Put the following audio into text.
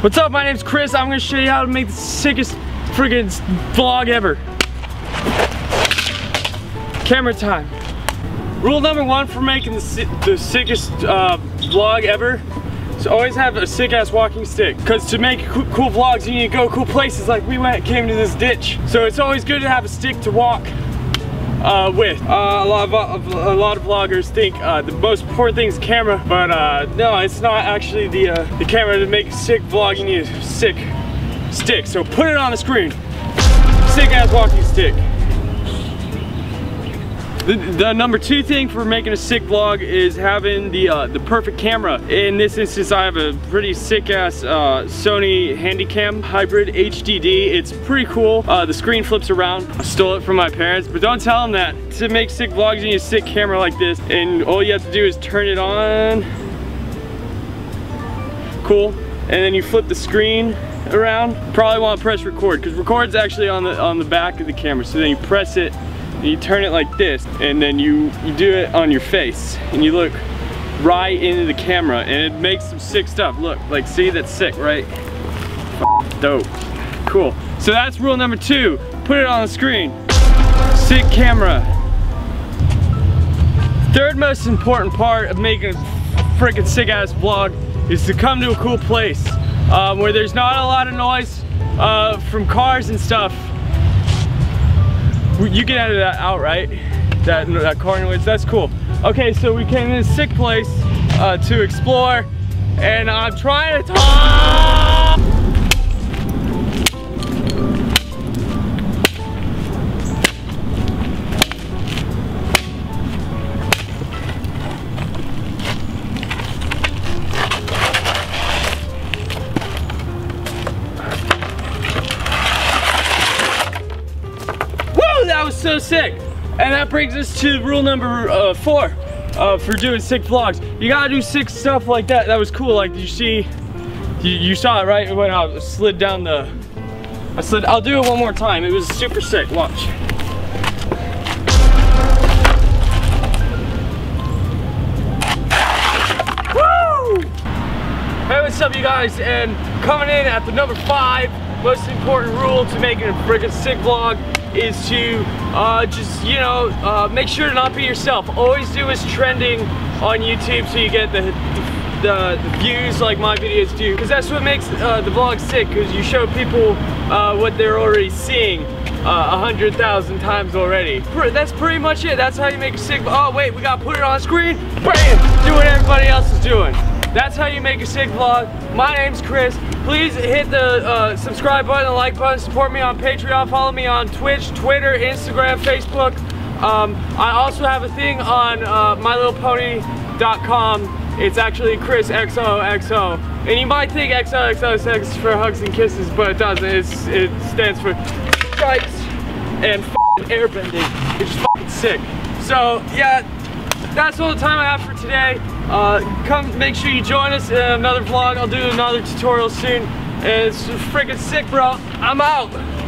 What's up, my name's Kris. I'm gonna show you how to make the sickest friggin' vlog ever. Camera time. Rule number one for making the, si the sickest uh, vlog ever is always have a sick ass walking stick. Cause to make co cool vlogs, you need to go cool places like we went, came to this ditch. So it's always good to have a stick to walk uh, with. Uh, a, lot of, a lot of vloggers think uh, the most important thing is camera, but uh, no, it's not actually the, uh, the camera to make a sick vlogging You sick stick. So put it on the screen. Sick ass walking stick. The, the, number two thing for making a sick vlog is having the uh, the perfect camera. In this instance, I have a pretty sick ass uh, Sony Handycam Hybrid HDD. It's pretty cool. Uh, the screen flips around. I stole it from my parents, but don't tell them that. To make sick vlogs, you need a sick camera like this, and all you have to do is turn it on. Cool. And then you flip the screen around. Probably want to press record because record's actually on the on the back of the camera. So then you press it you turn it like this and then you, you do it on your face and you look right into the camera and it makes some sick stuff. Look, like see that's sick, right? Dope, cool. So that's rule number two, put it on the screen. Sick camera. Third most important part of making a freaking sick ass vlog is to come to a cool place um, where there's not a lot of noise uh, from cars and stuff you that out, right? That, that car noise, that's cool. Okay, so we came in a sick place uh, to explore and I'm trying to talk. So sick. And that brings us to rule number uh, four uh, for doing sick vlogs. You gotta do sick stuff like that. That was cool. Like, you see, you, you saw it, right? When I slid down the, I slid, I'll do it one more time. It was super sick, watch. Hey, what's up you guys? And coming in at the number five, most important rule to making a freaking sick vlog is to uh, just, you know, uh, make sure to not be yourself. Always do what's trending on YouTube so you get the, the, the views like my videos do. Because that's what makes uh, the vlog sick, because you show people uh, what they're already seeing uh, a hundred thousand times already. That's pretty much it. That's how you make a sick, oh wait, we gotta put it on screen. Bam! Do what everybody else is doing. That's how you make a sick vlog. My name's Kris. Please hit the uh, subscribe button, the like button, support me on Patreon, follow me on Twitch, Twitter, Instagram, Facebook. Um, I also have a thing on uh, MyLittlePony.com. It's actually Kris XOXO. And you might think XOXO stands for hugs and kisses, but it doesn't. It's, it stands for stripes and airbending. It's just sick. So yeah, that's all the time I have for today. Uh, come make sure you join us in another vlog. I'll do another tutorial soon. And it's freaking sick, bro. I'm out.